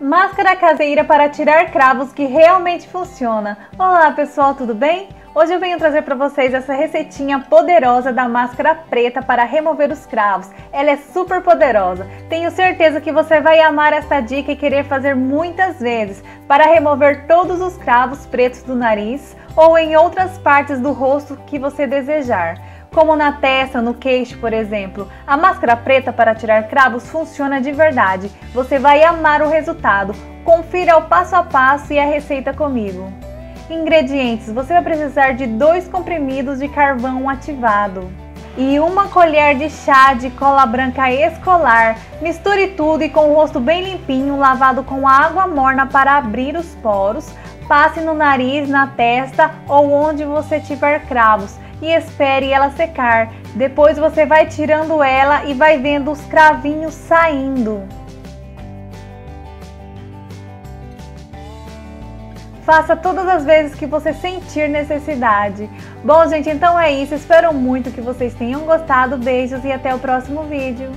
Máscara caseira para tirar cravos que realmente funciona. Olá pessoal, tudo bem? Hoje eu venho trazer para vocês essa receitinha poderosa da máscara preta para remover os cravos. Ela é super poderosa. Tenho certeza que você vai amar esta dica e querer fazer muitas vezes para remover todos os cravos pretos do nariz ou em outras partes do rosto que você desejar como na testa, no queixo, por exemplo. A máscara preta para tirar cravos funciona de verdade. Você vai amar o resultado. Confira o passo a passo e a receita comigo. Ingredientes: você vai precisar de dois comprimidos de carvão ativado e uma colher de chá de cola branca escolar. Misture tudo e com o rosto bem limpinho, lavado com água morna para abrir os poros. Passe no nariz, na testa ou onde você tiver cravos e espere ela secar. Depois você vai tirando ela e vai vendo os cravinhos saindo. Faça todas as vezes que você sentir necessidade. Bom, gente, então é isso. Espero muito que vocês tenham gostado. Beijos e até o próximo vídeo.